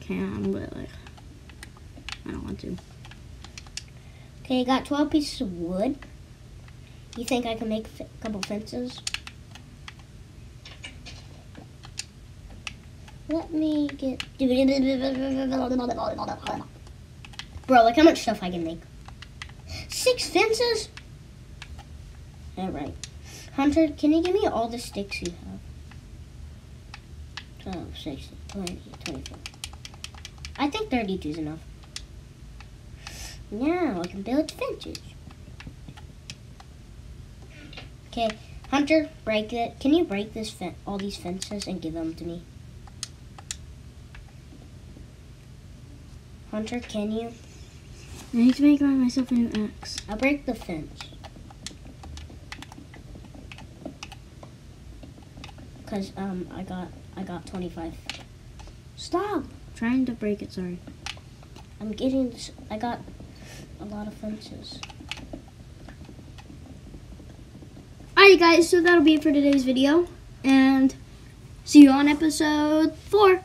can, but like, I don't want to. Okay, I got 12 pieces of wood. You think I can make a couple fences? Let me get... Bro, like how much stuff I can make. Six fences? Alright. Hunter, can you give me all the sticks you have? 12, 16, 20, 24. I think 32 is enough. Now I can build fences. Okay, Hunter, break it. Can you break this all these fences and give them to me? Hunter, can you? I need to make myself a new axe. I'll break the fence. Cause um I got I got 25. Stop! trying to break it, sorry. I'm getting this, I got a lot of fences. Alright guys, so that'll be it for today's video. And see you on episode 4.